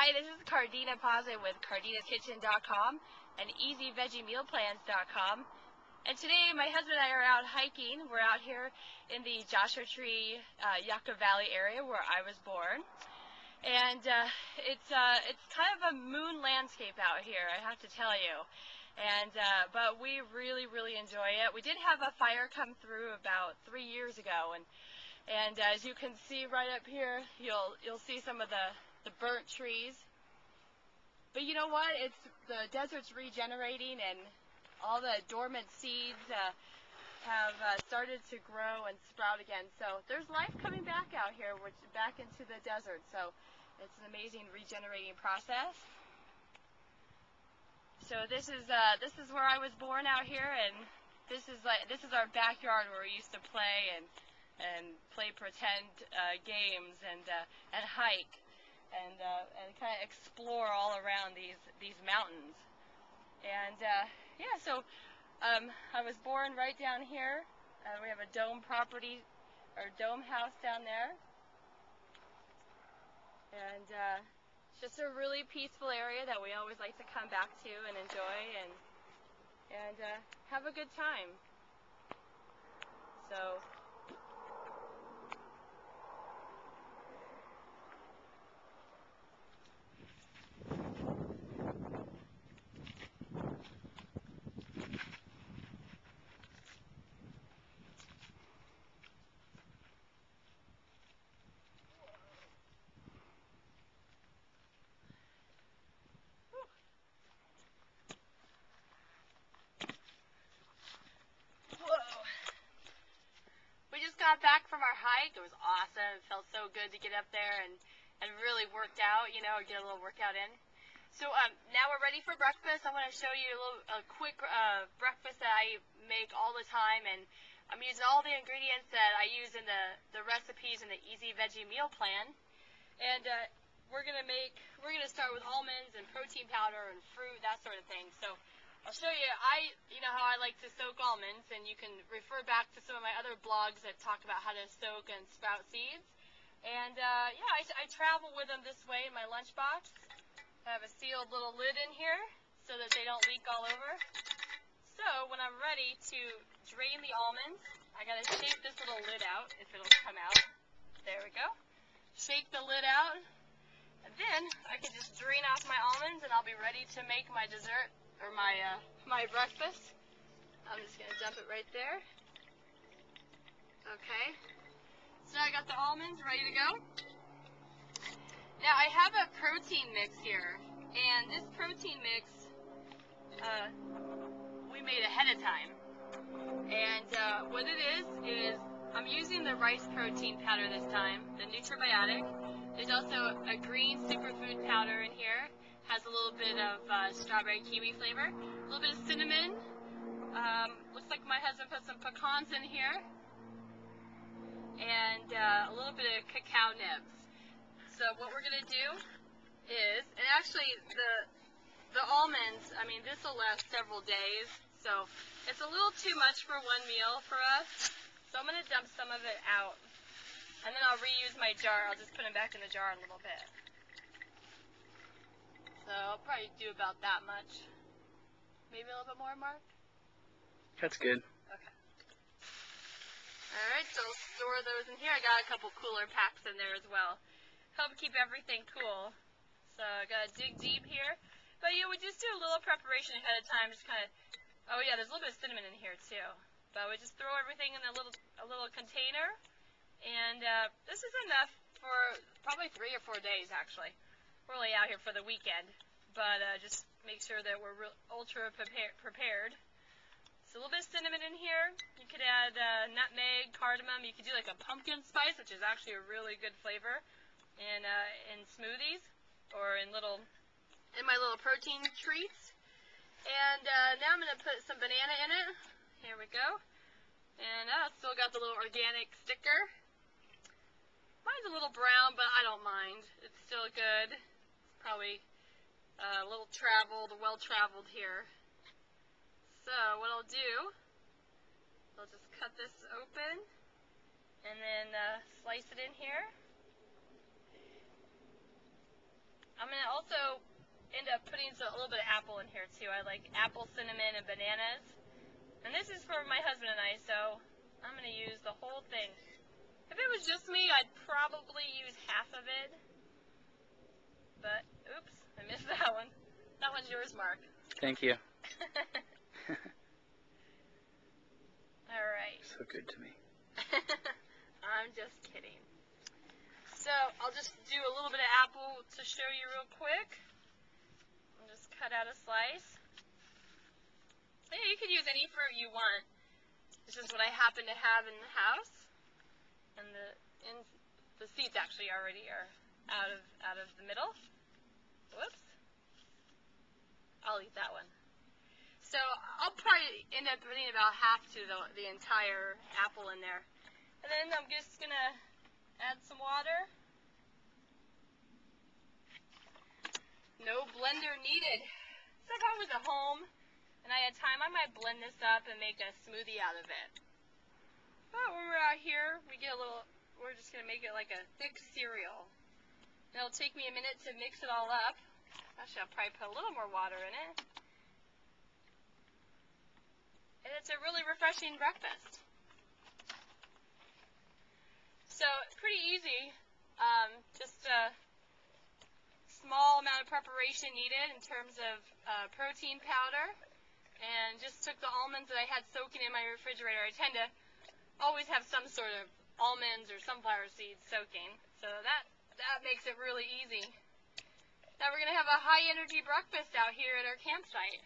Hi, this is Kardena Pauza with KardenasKitchen.com and EasyVeggieMealPlans.com. And today my husband and I are out hiking. We're out here in the Joshua Tree, uh, Yucca Valley area where I was born. And uh, it's uh, it's kind of a moon landscape out here, I have to tell you. And uh, but we really really enjoy it. We did have a fire come through about three years ago, and and as you can see right up here, you'll you'll see some of the the burnt trees. But you know what? It's the desert's regenerating and all the dormant seeds uh, have uh, started to grow and sprout again. So there's life coming back out here, which back into the desert. So it's an amazing regenerating process. So this is uh, this is where I was born out here, and this is like this is our backyard where we used to play and and play pretend uh, games and uh, and hike and uh, and kind of explore all around these these mountains. And uh, yeah, so um, I was born right down here. Uh, we have a dome property or dome house down there, and uh, it's just a really peaceful area that we always like to come back to and enjoy and and uh, have a good time. So. got back from our hike. Awesome. It felt so good to get up there and, and really worked out, you know, get a little workout in. So um, now we're ready for breakfast. I want to show you a little a quick uh, breakfast that I make all the time, and I'm using all the ingredients that I use in the the recipes in the Easy Veggie Meal Plan. And uh, we're gonna make we're gonna start with almonds and protein powder and fruit, that sort of thing. So I'll show you, I, you know how I like to soak almonds, and you can refer back to some of my other blogs that talk about how to soak and sprout seeds. And, uh, yeah, I, I travel with them this way in my lunchbox. I have a sealed little lid in here so that they don't leak all over. So, when I'm ready to drain the almonds, I gotta shake this little lid out, if it'll come out. There we go. Shake the lid out, and then I can just drain off my almonds, and I'll be ready to make my dessert or my uh, my breakfast. I'm just gonna dump it right there. Okay. So I got the almonds ready to go. Now I have a protein mix here, and this protein mix uh, we made ahead of time. And uh, what it is is I'm using the rice protein powder this time, the Nutribiotic. There's also a green superfood powder in here has a little bit of uh, strawberry kiwi flavor, a little bit of cinnamon. Um, looks like my husband put some pecans in here, and uh, a little bit of cacao nibs. So what we're gonna do is, and actually the the almonds, I mean this will last several days, so it's a little too much for one meal for us. So I'm gonna dump some of it out, and then I'll reuse my jar. I'll just put them back in the jar a little bit. I'll probably do about that much. Maybe a little bit more, Mark? That's good. Okay. Alright, so I'll store those in here. I got a couple cooler packs in there as well. Help keep everything cool. So I gotta dig deep here. But yeah, we just do a little preparation ahead of time, just kind of, oh yeah, there's a little bit of cinnamon in here too. But we just throw everything in a little, a little container. And uh, this is enough for probably three or four days actually We're only out here for the weekend, but uh, just make sure that we're ultra prepare, prepared. So a little bit of cinnamon in here. You could add uh, nutmeg, cardamom. You could do like a pumpkin spice, which is actually a really good flavor in uh, in smoothies or in little in my little protein treats. And uh, now I'm going to put some banana in it. Here we go. And uh, still got the little organic sticker. Mine's a little brown, but I don't mind. It's still good It's probably a little traveled, well-traveled here. So what I'll do, I'll just cut this open and then uh, slice it in here. I'm gonna also end up putting a little bit of apple in here too. I like apple, cinnamon, and bananas. And this is for my husband and I, so I'm gonna use the whole thing. If it was just me, I'd probably use half of it. But missed that one. That one's yours, Mark. Thank you. All right. So good to me. I'm just kidding. So I'll just do a little bit of apple to show you real quick. I'll just cut out a slice. Yeah, you can use any fruit you want. This is what I happen to have in the house, and the in, the seeds actually already are out of out of the middle. I'll eat that one. So I'll probably end up putting about half to the, the entire apple in there. And then I'm just going to add some water. No blender needed. So if I was at home and I had time, I might blend this up and make a smoothie out of it. But when we're out here, we get a little, we're just going to make it like a thick cereal. It'll take me a minute to mix it all up. Actually, I'll probably put a little more water in it. And it's a really refreshing breakfast. So, it's pretty easy. Um, just a small amount of preparation needed in terms of uh, protein powder. And just took the almonds that I had soaking in my refrigerator. I tend to always have some sort of almonds or sunflower seeds soaking. So that, that makes it really easy. Now we're going to have a high energy breakfast out here at our campsite.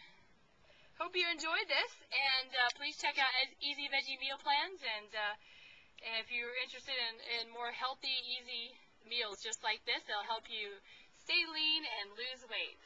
Hope you enjoyed this, and uh, please check out Easy Veggie Meal Plans. And, uh, if you're interested in, in more healthy, easy meals just like this, they'll help you stay lean and lose weight.